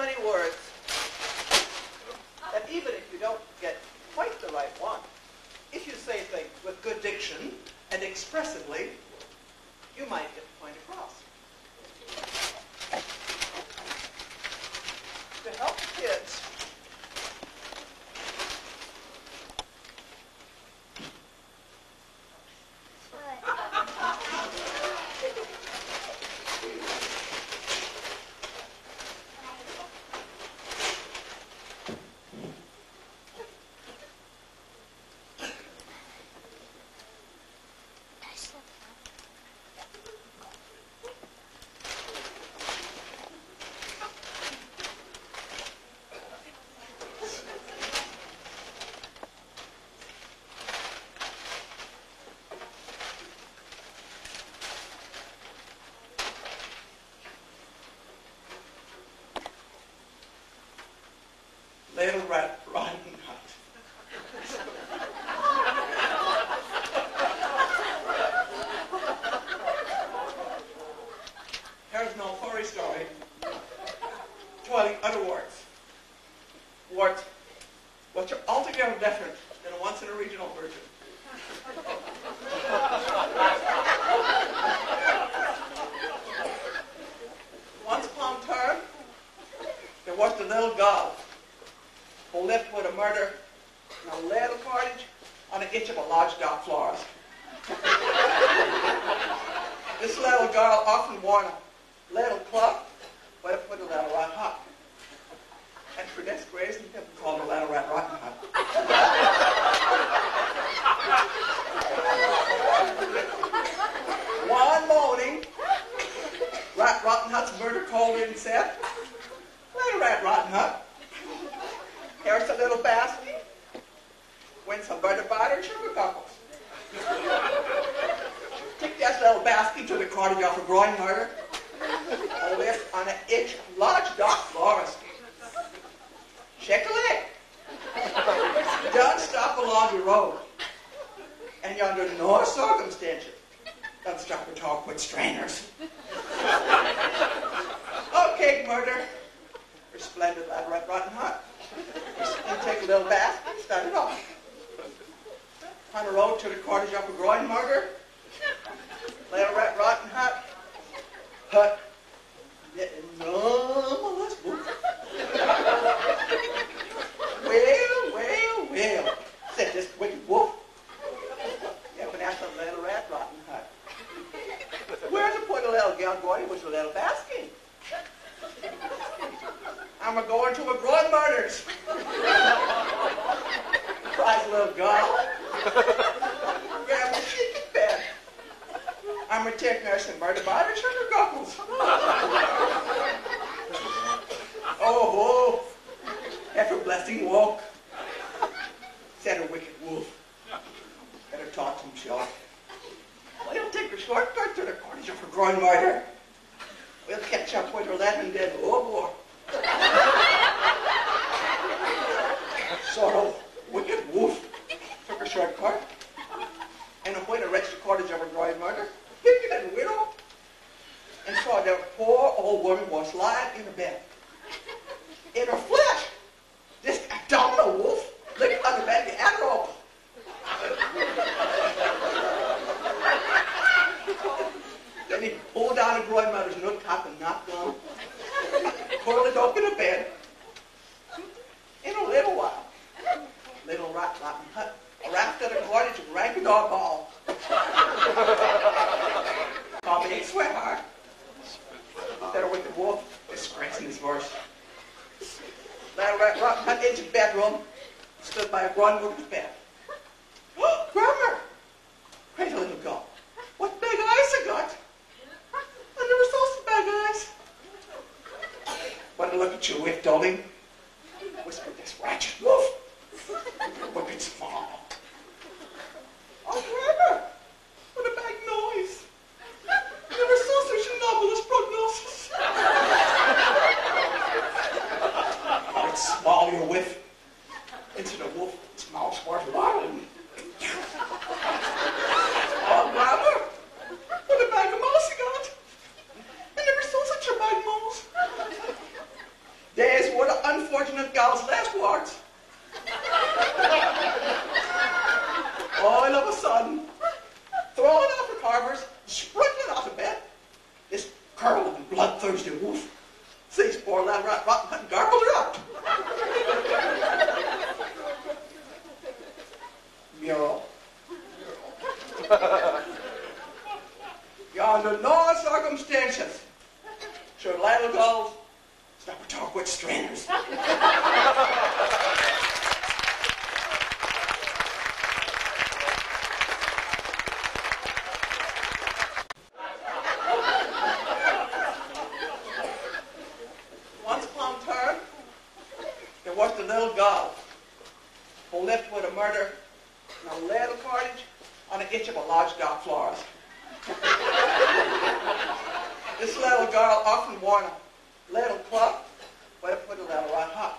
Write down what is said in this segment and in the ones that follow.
many words that even if you don't get quite the right one, if you say things with good diction and expressively, you might get the point across. To help kids Little Red Riding Hood. Here's no furry story. Twirling other words. Words which are altogether different than a once in a regional version. Once upon a time, there was the little girl who lived with a murder in a little cottage on the edge of a large dark forest. this little girl often wore a little cloak with a, with a little red hat. And for this reason, people called her Little Red Rotten Hat. One morning, Rat Rotten Hat's murder called her and said, Little Rat Rotten Hat, Here's a little basket. Win some butter butter and sugar cockles. Take this little cottage off a growing murder. And live on an of large dark forest. Shake a leg. Don't stop along the road. And you're under no circumstances don't stop to talk with strangers. okay, murder. Resplendent lad, red rotten hot. You take a little bath and start it off. On the road to the cottage up a groin murder. Little rat rotten hut. Hut. Numberless book. Well, well, well, said this wicked wolf. Yeah, but that's a little rat rotten hut. Where's the poor little girl going with a little basket? I'm a going to a groin murders. Cries little girl. Grab the chicken bed. I'm a and by the sugar goggles. oh, oh, after blessing walk, said a wicked wolf. Better talk to himself. We'll take a shortcut to the cottage of groin murder. We'll catch up with her then then. Oh boy. sort of wicked wolf took a shortcut. And when I reached the cottage of a groin murder, picked and widow, and saw that poor woman was lying in the bed. In her flesh, this abdominal wolf on the bed the antelope. Then he pulled down a groin mother's nook top and knocked on, coiled it up in a bed. In a little while, little rat rotten hut arrived at a cottage and rang a doorbell. Come in, sweetheart. Said a wicked wolf, disgracing his voice. Little rat rotten hut into the bedroom, stood by a groin mother's bed. Grandma! the little girl. What big eyes I got! I never saw some big eyes. Want to look at you with, darling? Whispered this ratchet wolf. Wicked small. Oh, Grandma! What a big noise! Never saw such a anomalous prognosis. It's small your whiff. Into the wolf, small smart lion. Oh, Grandma! What a bag of mouse you got! I never saw such a bag of mouse. There bloodthirsty wolf sees poor little rat rotten hut and gargled her up. Mural. Yonder no circumstances should little girls stop to talk with strangers. Once upon a time, there was the little girl who lived with a murder in a little cottage edge of a large dark forest. this little girl often wore a little cloak where to put a little rat hut.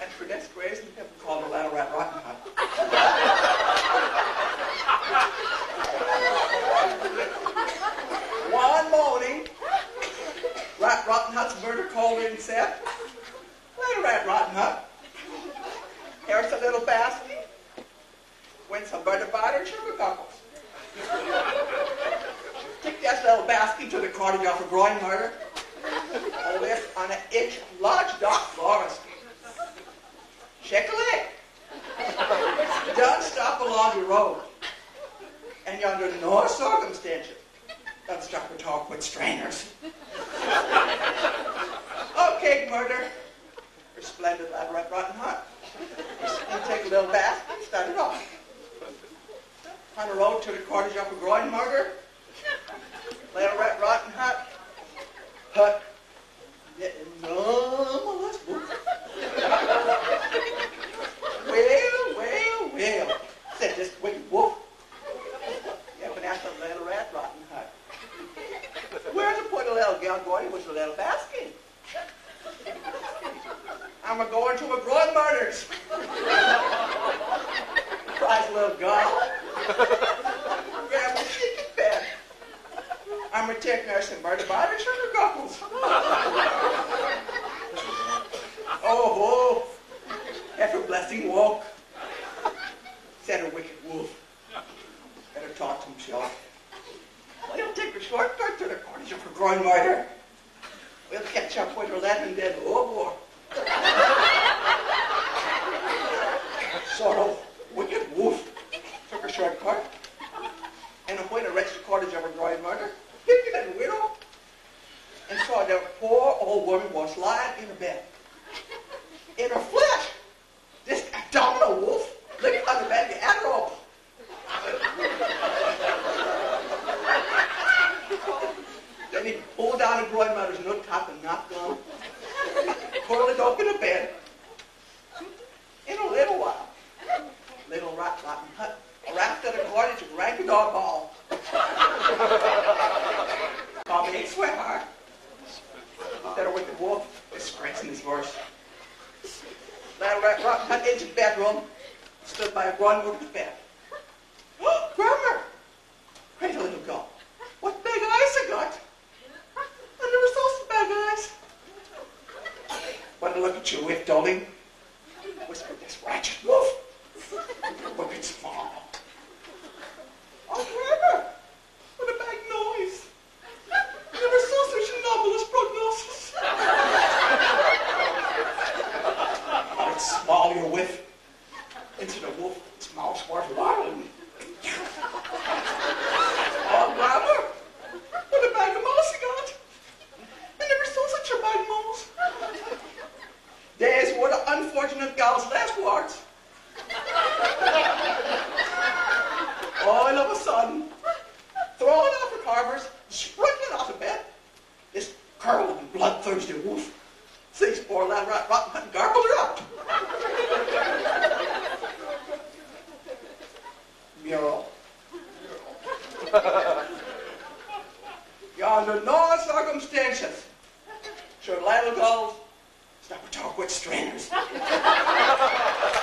And for this reason, people called the little rat rotten hut. One morning, Rat Rotten Hut's murder called in and said, Little Rat Rotten Hut, here's a little basket. Butter butter and sugar cockles. Take that little basket to the cottage off a groin murder. I live on an of large dark forest. Shake a leg. Don't stop along the road. And you're under no circumstances. Don't stop to talk with strangers. okay, murder. Splendid lad, rat rotten heart. You take a little bath and start it off. On the road to the cottage up a groin murder. Little rat rotten hut. Hut. Getting numberless wolf. Well, well, well, said this wicked wolf. Yeah, but that's a little rat rotten hut. Where's the put a little girl going with a little basket? I'm a going to a groin murders. Cries the little girl. Grab a chicken bed. Oh, a take murder by the sugar goggles. Oh, oh, after blessing walk, said a wicked wolf. Better talk to himself. We'll take a shortcut to the cottage of her murder. We'll catch up with her lad and then, oh boy. sort of wicked wolf took a shortcut. And when I reached the cottage of her groin murder, picked a little widow and saw that poor old woman was lying in a bed. In her flesh, this abdominal wolf licked on the bed the antelope. Then he pulled down the groin mother's nut top and knocked on, curled it up in a bed. In a little while, little rat rotten hut cottage and the dog ball. Call me sweetheart. That a wicked wolf is scratching his voice. Little rat hut into the bedroom, stood by a groin woman's bed. Grandma! the little girl. What big eyes I got! I never saw some big eyes. Want to look at your whip, darling? Whispered this ratchet wolf. Look at small. Oh, Grandma! What a big noise! Never saw such a anomalous prognosis. It's small, you whiff. Into the wolf, its mouth was wild. Oh, Grandma! What a bag of mouse you got! I never saw such a bag of mouse. There's what an unfortunate gal's last words. All of a sudden, throwing off the carvers, springing off the bed, this curled and bloodthirsty wolf sees poor lad rat rotten and gargled her up. Mural. Yonder no circumstances should little girls stop to talk with strangers.